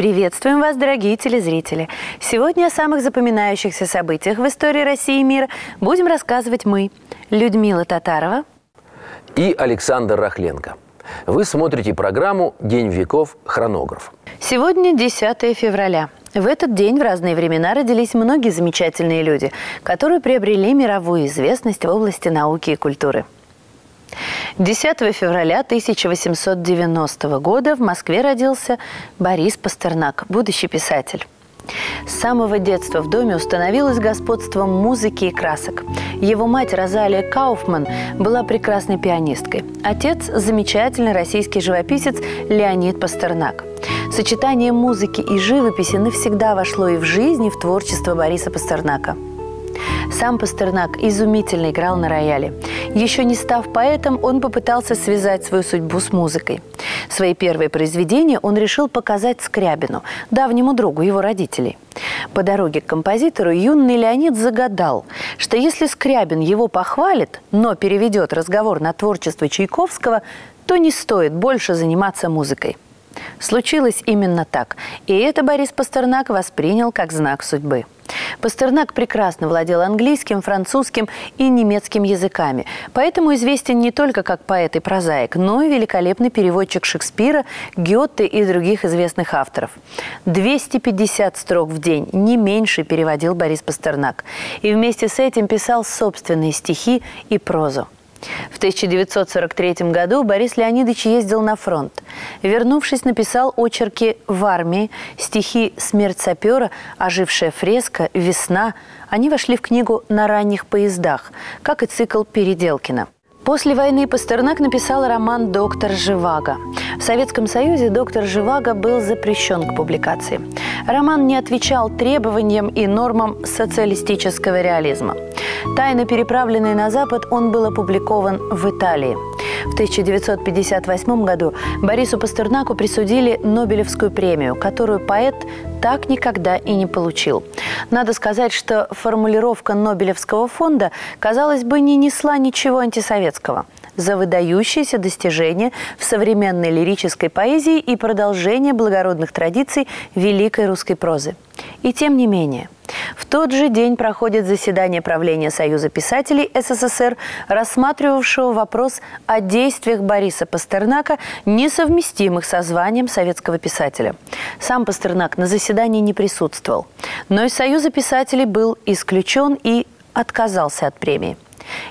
Приветствуем вас, дорогие телезрители! Сегодня о самых запоминающихся событиях в истории России и мира будем рассказывать мы, Людмила Татарова и Александр Рахленко. Вы смотрите программу «День веков. Хронограф». Сегодня 10 февраля. В этот день в разные времена родились многие замечательные люди, которые приобрели мировую известность в области науки и культуры. 10 февраля 1890 года в Москве родился Борис Пастернак, будущий писатель. С самого детства в доме установилось господство музыки и красок. Его мать Розалия Кауфман была прекрасной пианисткой. Отец – замечательный российский живописец Леонид Пастернак. Сочетание музыки и живописи навсегда вошло и в жизнь, и в творчество Бориса Пастернака – сам Пастернак изумительно играл на рояле. Еще не став поэтом, он попытался связать свою судьбу с музыкой. Свои первые произведения он решил показать Скрябину, давнему другу его родителей. По дороге к композитору юный Леонид загадал, что если Скрябин его похвалит, но переведет разговор на творчество Чайковского, то не стоит больше заниматься музыкой. Случилось именно так, и это Борис Пастернак воспринял как знак судьбы. Пастернак прекрасно владел английским, французским и немецким языками, поэтому известен не только как поэт и прозаик, но и великолепный переводчик Шекспира, Гёте и других известных авторов. 250 строк в день, не меньше переводил Борис Пастернак. И вместе с этим писал собственные стихи и прозу. В 1943 году Борис Леонидович ездил на фронт. Вернувшись, написал очерки «В армии», стихи «Смерть сапера», «Ожившая фреска», «Весна». Они вошли в книгу «На ранних поездах», как и цикл Переделкина. После войны Пастернак написал роман «Доктор Живаго». В Советском Союзе «Доктор Живаго» был запрещен к публикации. Роман не отвечал требованиям и нормам социалистического реализма. Тайно переправленный на Запад, он был опубликован в Италии. В 1958 году Борису Пастернаку присудили Нобелевскую премию, которую поэт так никогда и не получил. Надо сказать, что формулировка Нобелевского фонда, казалось бы, не несла ничего антисоветского за выдающиеся достижения в современной лирической поэзии и продолжение благородных традиций великой русской прозы. И тем не менее – в тот же день проходит заседание правления Союза писателей СССР, рассматривавшего вопрос о действиях Бориса Пастернака, несовместимых со званием советского писателя. Сам Пастернак на заседании не присутствовал, но из Союза писателей был исключен и отказался от премии.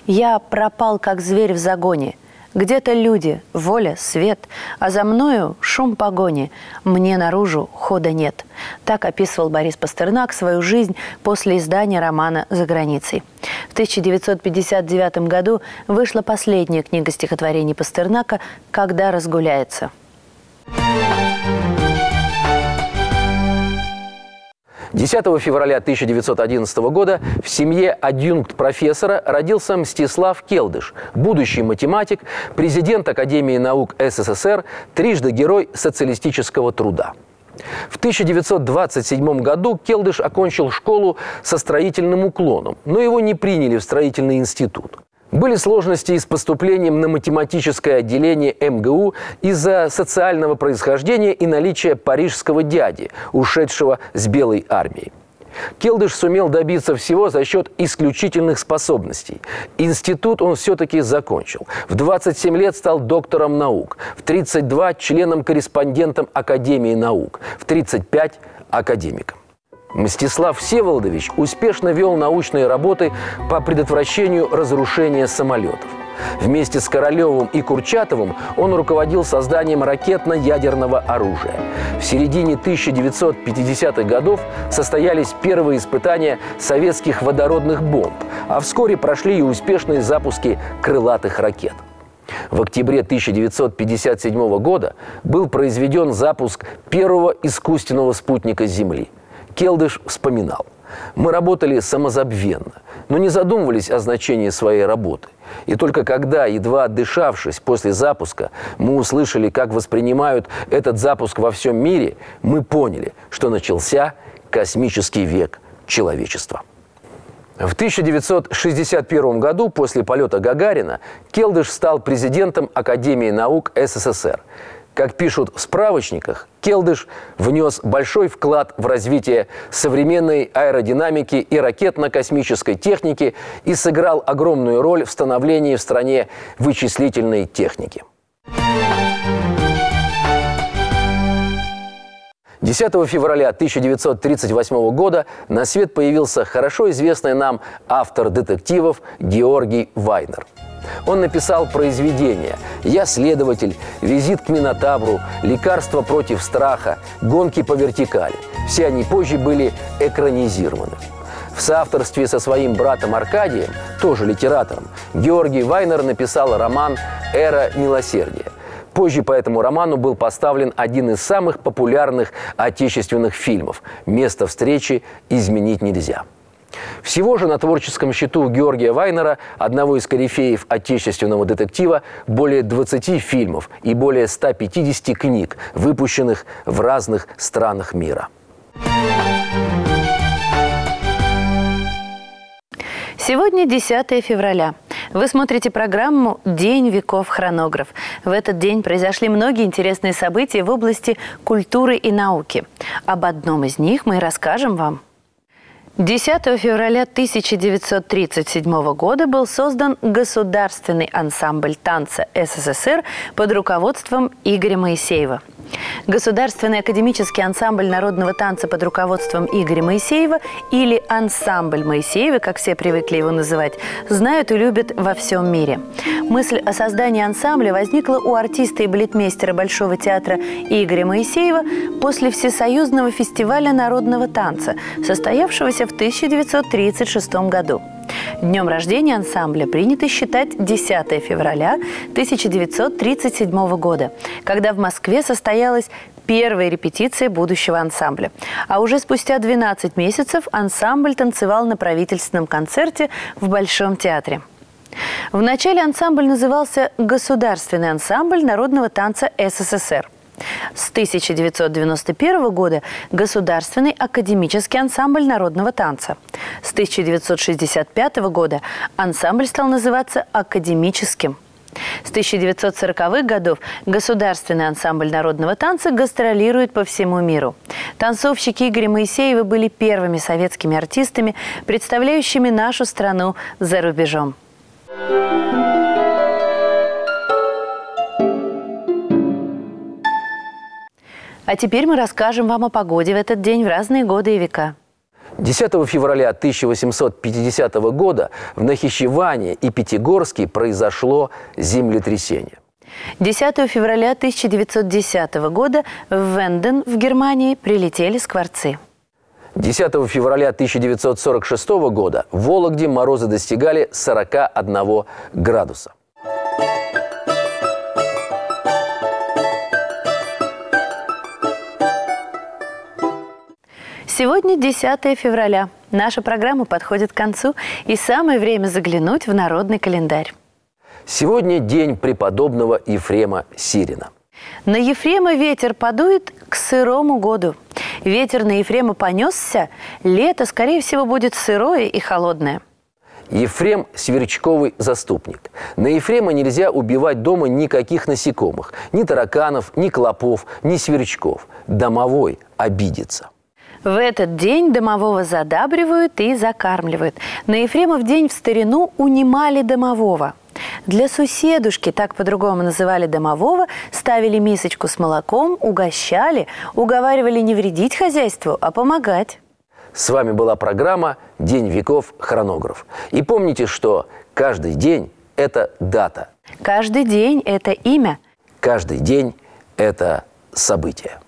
«Я пропал, как зверь в загоне», где-то люди, воля, свет, а за мною шум погони. Мне наружу хода нет. Так описывал Борис Пастернак свою жизнь после издания романа «За границей». В 1959 году вышла последняя книга стихотворений Пастернака «Когда разгуляется». 10 февраля 1911 года в семье адъюнкт-профессора родился Мстислав Келдыш, будущий математик, президент Академии наук СССР, трижды герой социалистического труда. В 1927 году Келдыш окончил школу со строительным уклоном, но его не приняли в строительный институт. Были сложности и с поступлением на математическое отделение МГУ из-за социального происхождения и наличия парижского дяди, ушедшего с Белой армии. Келдыш сумел добиться всего за счет исключительных способностей. Институт он все-таки закончил. В 27 лет стал доктором наук, в 32 – членом-корреспондентом Академии наук, в 35 – академиком. Мстислав Всеволодович успешно вел научные работы по предотвращению разрушения самолетов. Вместе с Королевым и Курчатовым он руководил созданием ракетно-ядерного оружия. В середине 1950-х годов состоялись первые испытания советских водородных бомб, а вскоре прошли и успешные запуски крылатых ракет. В октябре 1957 года был произведен запуск первого искусственного спутника Земли – Келдыш вспоминал. Мы работали самозабвенно, но не задумывались о значении своей работы. И только когда, едва отдышавшись после запуска, мы услышали, как воспринимают этот запуск во всем мире, мы поняли, что начался космический век человечества. В 1961 году, после полета Гагарина, Келдыш стал президентом Академии наук СССР. Как пишут в справочниках, Келдыш внес большой вклад в развитие современной аэродинамики и ракетно-космической техники и сыграл огромную роль в становлении в стране вычислительной техники. 10 февраля 1938 года на свет появился хорошо известный нам автор детективов Георгий Вайнер. Он написал произведения «Я следователь», «Визит к Минотавру», «Лекарство против страха», «Гонки по вертикали». Все они позже были экранизированы. В соавторстве со своим братом Аркадием, тоже литератором, Георгий Вайнер написал роман «Эра милосердия». Позже по этому роману был поставлен один из самых популярных отечественных фильмов «Место встречи изменить нельзя». Всего же на творческом счету Георгия Вайнера, одного из корифеев отечественного детектива, более 20 фильмов и более 150 книг, выпущенных в разных странах мира. Сегодня 10 февраля. Вы смотрите программу «День веков хронограф». В этот день произошли многие интересные события в области культуры и науки. Об одном из них мы расскажем вам. 10 февраля 1937 года был создан Государственный ансамбль танца СССР под руководством Игоря Моисеева – Государственный академический ансамбль народного танца под руководством Игоря Моисеева или ансамбль Моисеева, как все привыкли его называть, знают и любят во всем мире. Мысль о создании ансамбля возникла у артиста и балетмейстера Большого театра Игоря Моисеева после Всесоюзного фестиваля народного танца, состоявшегося в 1936 году. Днем рождения ансамбля принято считать 10 февраля 1937 года, когда в Москве состоялась первая репетиция будущего ансамбля. А уже спустя 12 месяцев ансамбль танцевал на правительственном концерте в Большом театре. Вначале ансамбль назывался «Государственный ансамбль народного танца СССР». С 1991 года Государственный академический ансамбль народного танца. С 1965 года ансамбль стал называться академическим. С 1940-х годов Государственный ансамбль народного танца гастролирует по всему миру. Танцовщики Игоря Моисеева были первыми советскими артистами, представляющими нашу страну за рубежом. А теперь мы расскажем вам о погоде в этот день в разные годы и века. 10 февраля 1850 года в Нахичеване и Пятигорске произошло землетрясение. 10 февраля 1910 года в Венден в Германии прилетели скворцы. 10 февраля 1946 года в Вологде морозы достигали 41 градуса. Сегодня 10 февраля. Наша программа подходит к концу, и самое время заглянуть в народный календарь. Сегодня день преподобного Ефрема Сирина. На Ефрема ветер подует к сырому году. Ветер на Ефрема понесся, лето, скорее всего, будет сырое и холодное. Ефрем – сверчковый заступник. На Ефрема нельзя убивать дома никаких насекомых. Ни тараканов, ни клопов, ни сверчков. Домовой обидится. В этот день домового задабривают и закармливают. На Ефремов день в старину унимали домового. Для суседушки, так по-другому называли домового, ставили мисочку с молоком, угощали, уговаривали не вредить хозяйству, а помогать. С вами была программа «День веков. Хронограф». И помните, что каждый день – это дата. Каждый день – это имя. Каждый день – это событие.